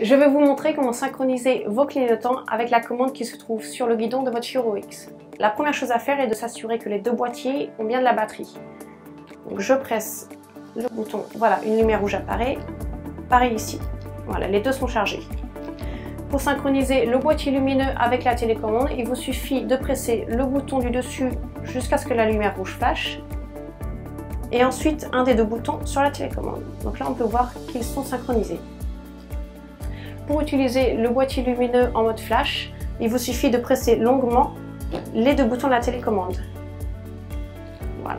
Je vais vous montrer comment synchroniser vos clignotants avec la commande qui se trouve sur le guidon de votre Furo X. La première chose à faire est de s'assurer que les deux boîtiers ont bien de la batterie. Je presse le bouton, voilà, une lumière rouge apparaît, pareil ici. Voilà, les deux sont chargés. Pour synchroniser le boîtier lumineux avec la télécommande, il vous suffit de presser le bouton du dessus jusqu'à ce que la lumière rouge flash et ensuite un des deux boutons sur la télécommande. Donc là on peut voir qu'ils sont synchronisés. Pour utiliser le boîtier lumineux en mode flash, il vous suffit de presser longuement les deux boutons de la télécommande. Voilà.